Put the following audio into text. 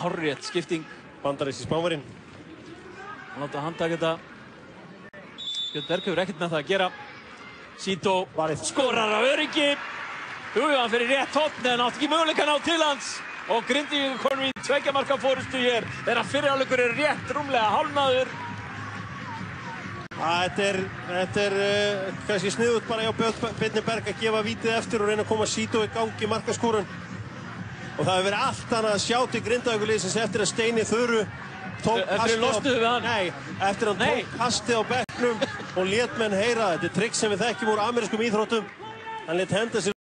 Hárrétt skipting. Bandarísi spávarinn. Hann láta hann taka þetta. Björn Berg hefur ekkert með það að gera. Sító skorar af öryggi. Hann fyrir rétt hotn en átt ekki möguleika ná til hans. Og Grindvík konum í tveikja marka fórustu hér. Þeirra fyrirháleikur er rétt rúmlega hálfnaður. Þetta er, þetta er uh, kannski sniðut bara hjá Björn Berg að gefa vítið eftir og reyna að koma Sító í gangi í markaskúrun. Og það hefur verið allt annað að sjá til Grindavíkuliðsins eftir að Steini Þuru tók Eftir að kastið á-? Nei, eftir að hann tók kastið á bekknum og let menn heyra. Þetta er trikk sem við þekkjum úr amerískum íþróttum. Hann let henda sér